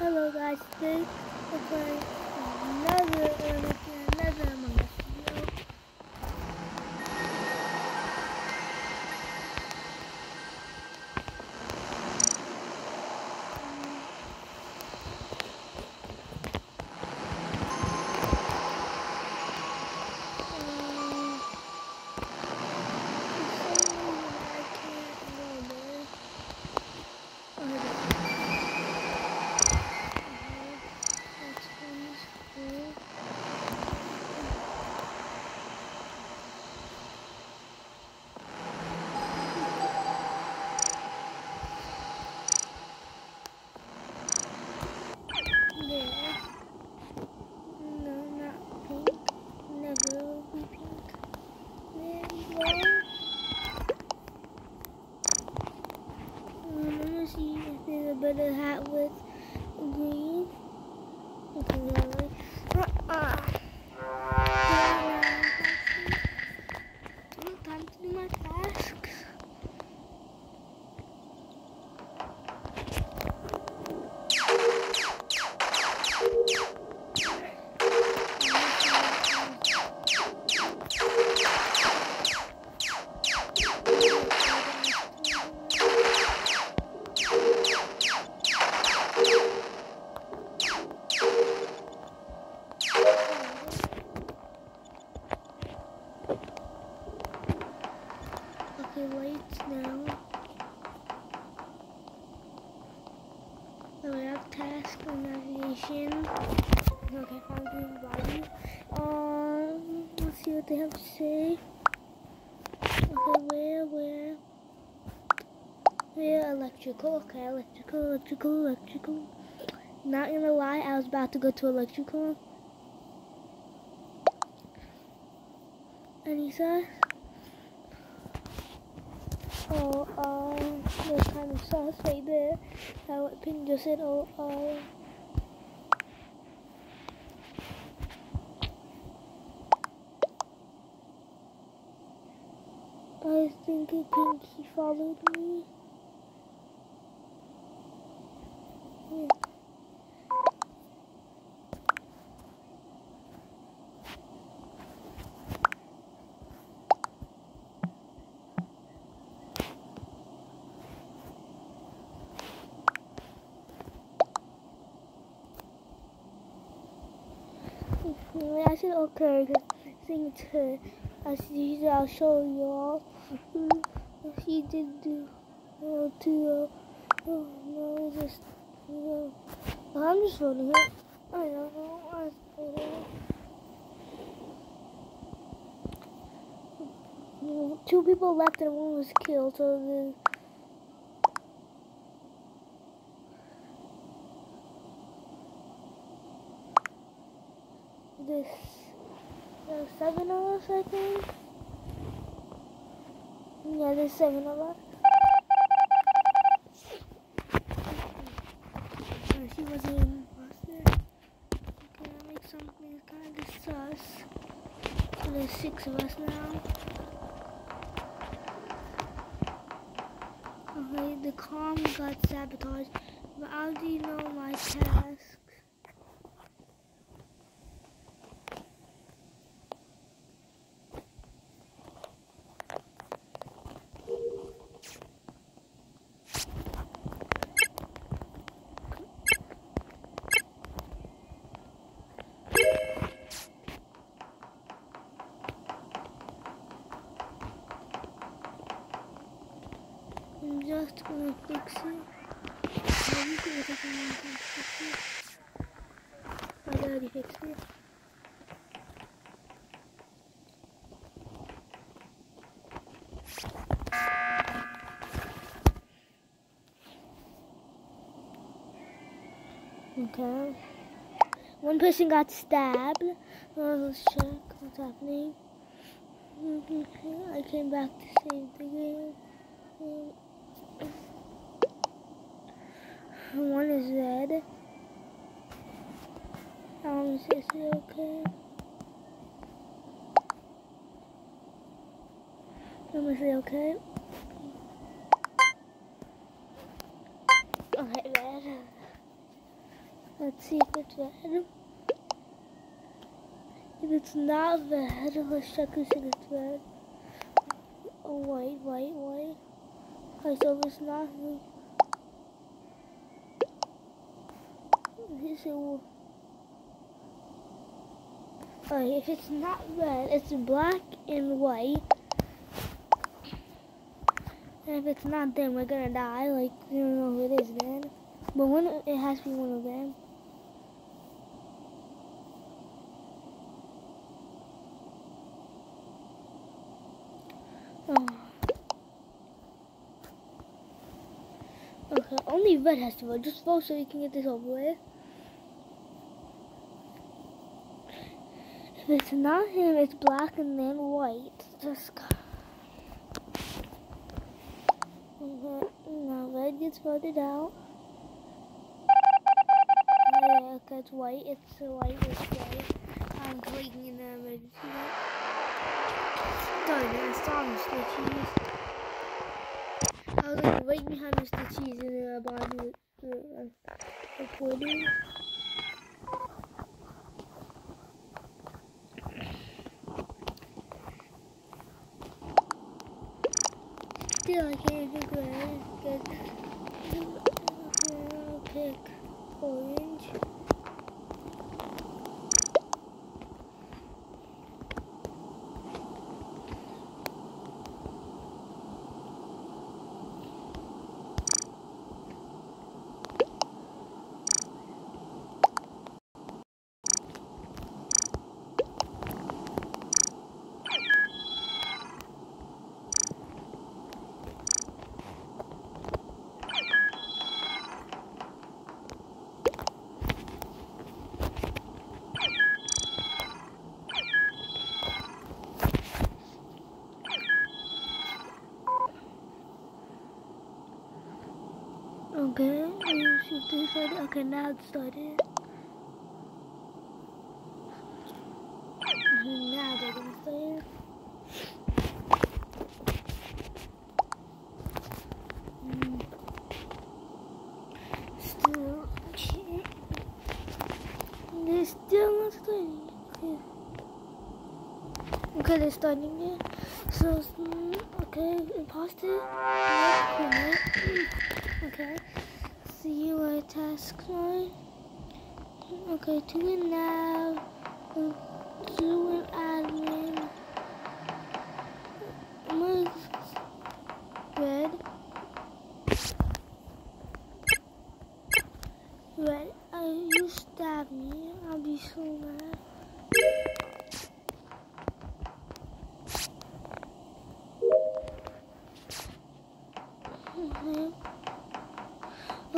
Hello guys, today we're playing another another and. Okay, I'm body. Um, let's see what they have to say. Okay, where, where? Where electrical? Okay, electrical, electrical, electrical. Not gonna lie, I was about to go to electrical. He Oh, um, that's kind of sus right there. Uh, what Pink just said, oh, uh, I think thinking Pink, he followed me. Yeah. I said okay, because thing to I see I'll show you all. Mm, He did do uh, to uh, oh no just I'm just voting it. I don't know. I Two people left and one was killed, so the this there's seven of us I think. Yeah, there's seven of us. She wasn't in imposter. Okay, I'll make something kind of sus. So there's six of us now. Okay, the calm got sabotaged, but I already know my task. I'm just gonna fix it. Maybe if I can fix it. I already fixed it. Okay. One person got stabbed. Uh, let's check what's happening. I came back to save the game. One is red. Um, is this okay? I'm gonna say okay. Okay, red. Let's see if it's red. If it's not red, let's check if it's red. Oh, white, white, white. Okay, so it's not Alright, oh, if it's not red, it's black and white. And if it's not then we're gonna die. Like, we don't know who it is then. But one, it has to be one of them. Oh. Okay, only red has to vote. Just vote so we can get this over with. It's not him, it's black and then white. Just okay, now red gets voted out. Yeah, it's white. It's white. It's white. I'm clicking in the emergency. It, I saw Mr. Cheese. I was like right behind Mr. Cheese and then I bought it uh, recording. Still, can't do. Good. I'll pick orange. Okay, you should do. Okay, now it started. Now they're gonna start. Still, okay. They're still not starting. Okay. Okay, they're starting it. So, mm, okay, imposter. Okay. What tasks are. Okay, to an now. to an admin. Red. Red, uh, you stab me. I'll be so mad. Okay.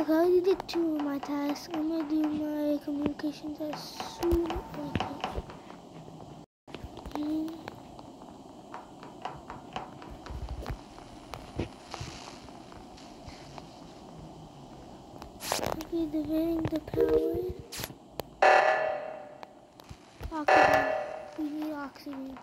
I already did two of my tasks. I'm gonna do my communications as soon as I can. Okay, dividing the power. Oxygen. We need oxygen.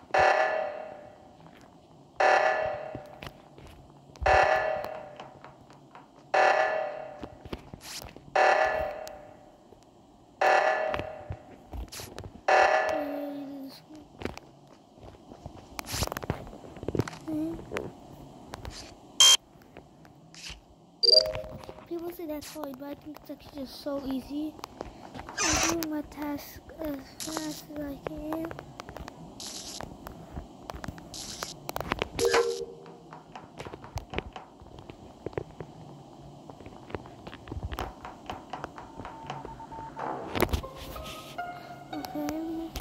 But I think it's actually just so easy. I do my task as fast as I can. Okay.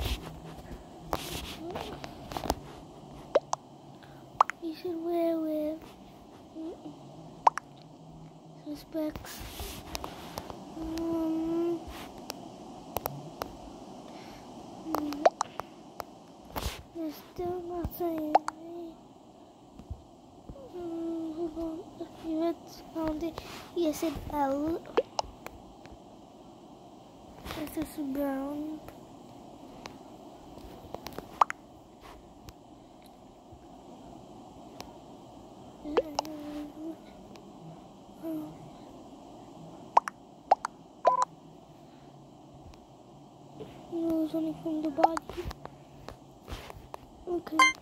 You should wear with suspects. Um, mm, they're still not saying me. Mm, hold on. A few minutes found it. Yes, it L. This is brown. was only from the body. Okay.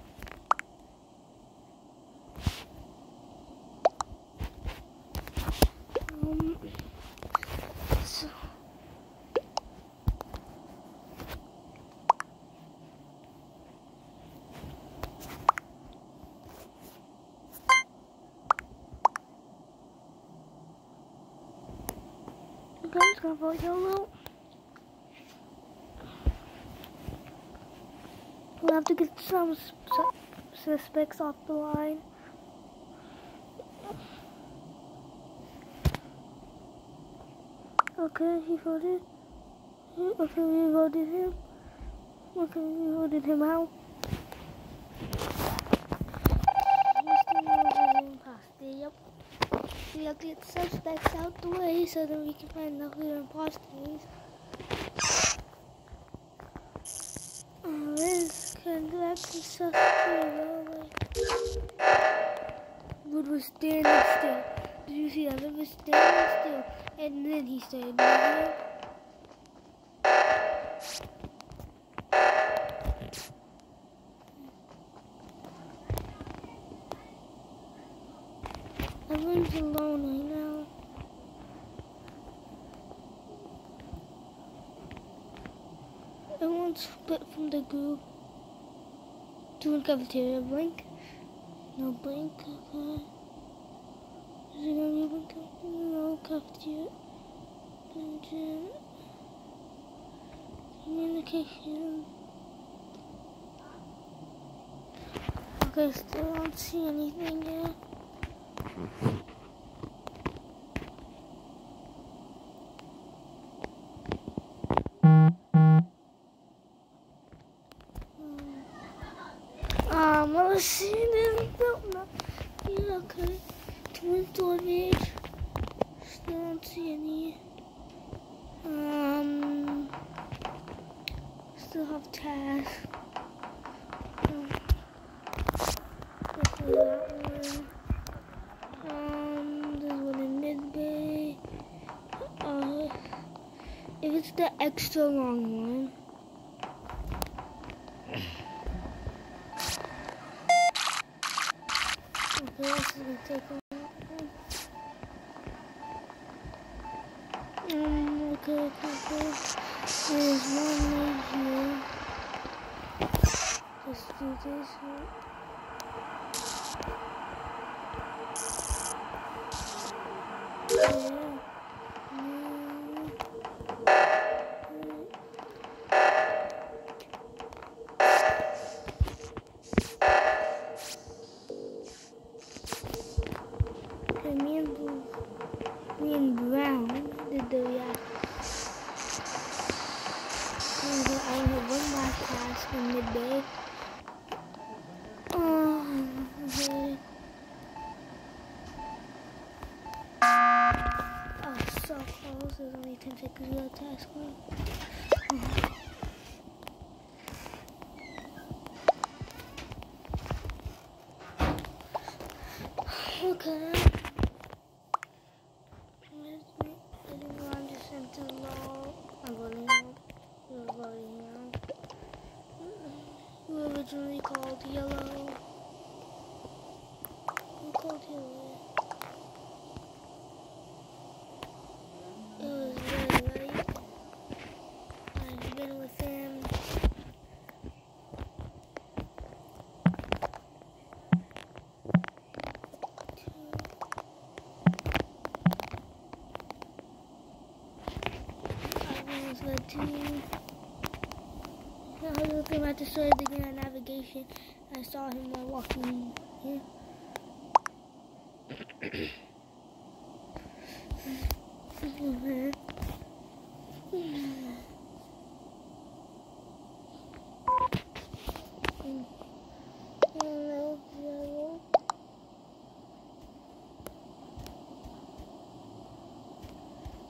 Just gonna vote YOLO. We'll have to get some su- suspects off the line. Okay, he voted. Okay, we voted him. Okay, we voted him out. Mr. Moses imposter, yep. We to get suspects out the way so that we can find out who the imposter is. Oh, this conduct the suspect Wood was standing still. Did you see that? Wood was standing still. And then he started Everyone's alone right now. Everyone's split from the group. Doing cafeteria. Blink. No blink. Okay. Is it gonna be blink? No cafeteria. Dungeon. Communication. Okay, still don't see anything yet. Mm-hmm. It's the extra long one, Okay, this is gonna take a Um, okay, okay, okay. There's one right here. Do this. Okay. Let me, anyone just sent to low. I'm voting no. You're voting no. You originally called yellow. Who called yellow? It was red, right? I've been with him. I was led to. I was looking at the on navigation. I saw him while walking here.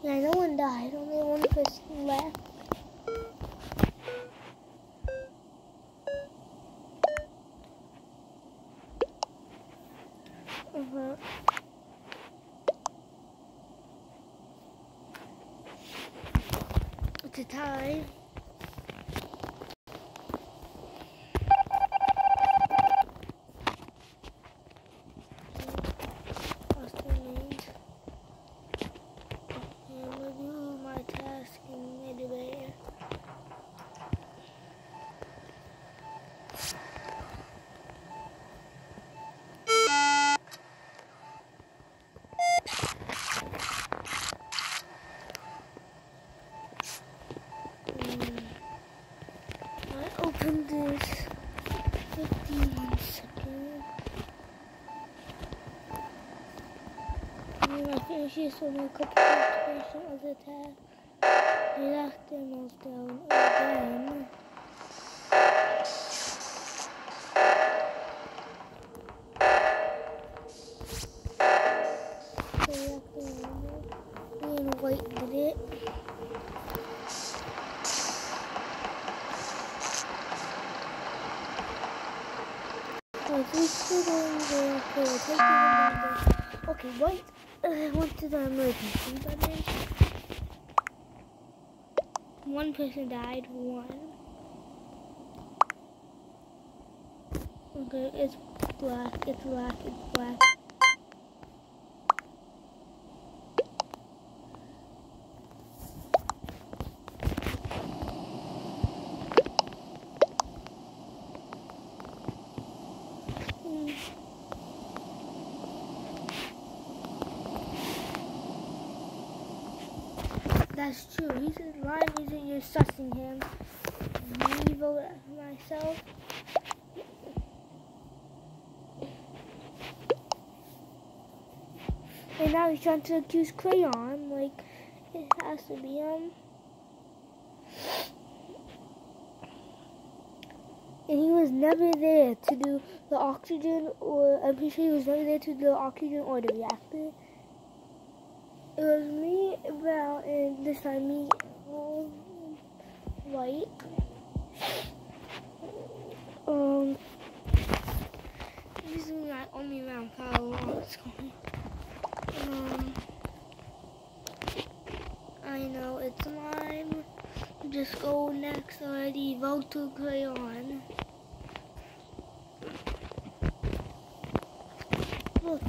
Yeah, no one died. Only one person left. Uh-huh. It's a tie. And I think she's on a couple of the tag. He locked them all down again. Okay, wait. Uh, went to the emergency button. One person died. One. Okay, it's black. It's black. It's black. Hmm. That's true. He Ryan isn't you sussing him. Me vote myself. And now he's trying to accuse Crayon. Like, it has to be him. And he was never there to do the oxygen, or I'm pretty sure he was never there to do the oxygen or the reactor. It was me, Val, and this time me, White. Um, this is my only round how it's going. Um, I know it's mine. Just go next already. Vote to crayon. Vote,